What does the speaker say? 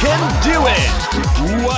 can do it.